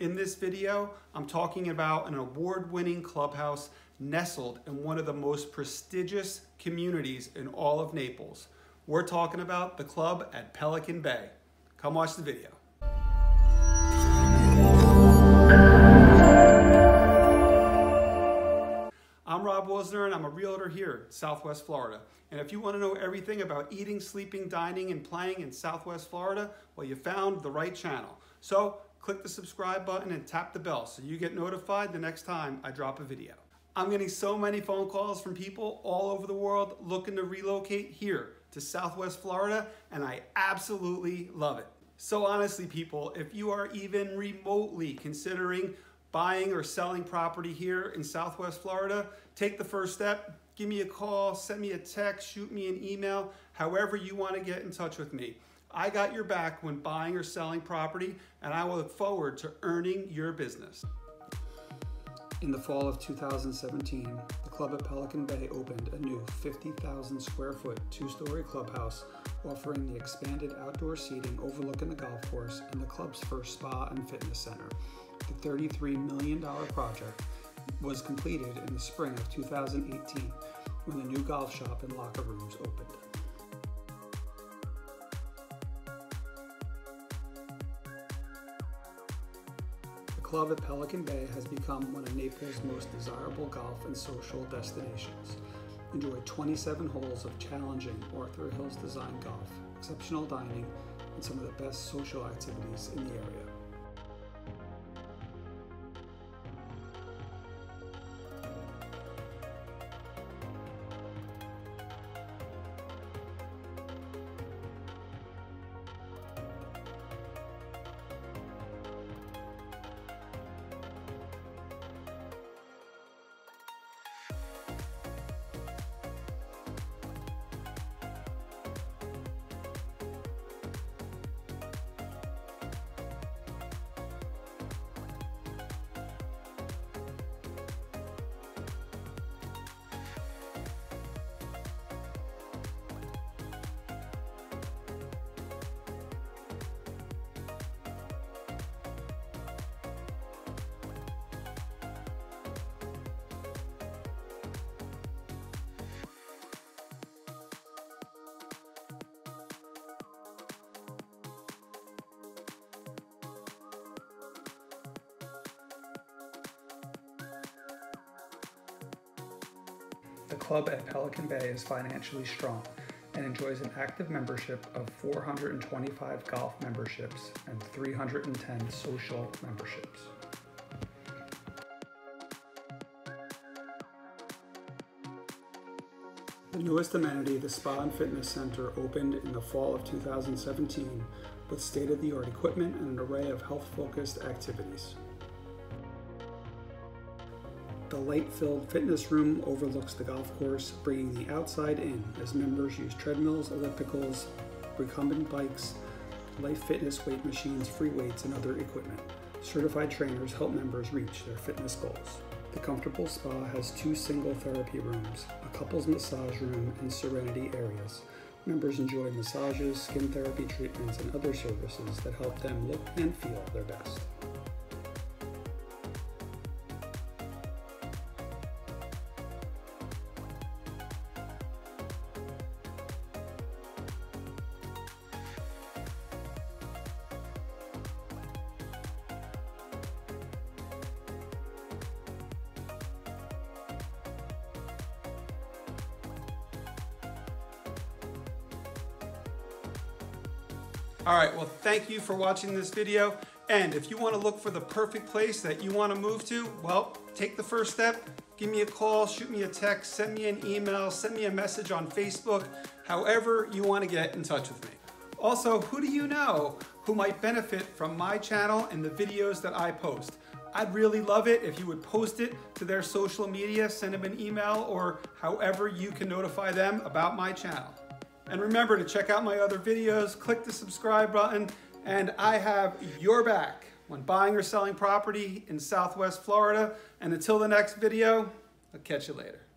In this video, I'm talking about an award-winning clubhouse nestled in one of the most prestigious communities in all of Naples. We're talking about the club at Pelican Bay. Come watch the video. I'm Rob Woessner and I'm a realtor here in Southwest Florida. And if you want to know everything about eating, sleeping, dining, and playing in Southwest Florida, well, you found the right channel. So click the subscribe button and tap the bell so you get notified the next time I drop a video. I'm getting so many phone calls from people all over the world looking to relocate here to Southwest Florida, and I absolutely love it. So honestly, people, if you are even remotely considering buying or selling property here in Southwest Florida, take the first step. Give me a call, send me a text, shoot me an email, however you want to get in touch with me. I got your back when buying or selling property, and I will look forward to earning your business. In the fall of 2017, the club at Pelican Bay opened a new 50,000 square foot two story clubhouse offering the expanded outdoor seating overlooking the golf course and the club's first spa and fitness center. The $33 million project was completed in the spring of 2018 when the new golf shop and locker rooms opened. Club at Pelican Bay has become one of Naples' most desirable golf and social destinations. Enjoy 27 holes of challenging Arthur Hills design golf, exceptional dining, and some of the best social activities in the area. Club at Pelican Bay is financially strong and enjoys an active membership of 425 golf memberships and 310 social memberships. The newest amenity, the Spa and Fitness Center, opened in the fall of 2017 with state-of-the-art equipment and an array of health-focused activities. The light-filled fitness room overlooks the golf course, bringing the outside in as members use treadmills, ellipticals, recumbent bikes, life fitness weight machines, free weights, and other equipment. Certified trainers help members reach their fitness goals. The comfortable spa has two single therapy rooms, a couples massage room, and serenity areas. Members enjoy massages, skin therapy treatments, and other services that help them look and feel their best. All right, well, thank you for watching this video. And if you want to look for the perfect place that you want to move to, well, take the first step. Give me a call, shoot me a text, send me an email, send me a message on Facebook, however you want to get in touch with me. Also, who do you know who might benefit from my channel and the videos that I post? I'd really love it if you would post it to their social media, send them an email, or however you can notify them about my channel. And remember to check out my other videos, click the subscribe button, and I have your back when buying or selling property in Southwest Florida. And until the next video, I'll catch you later.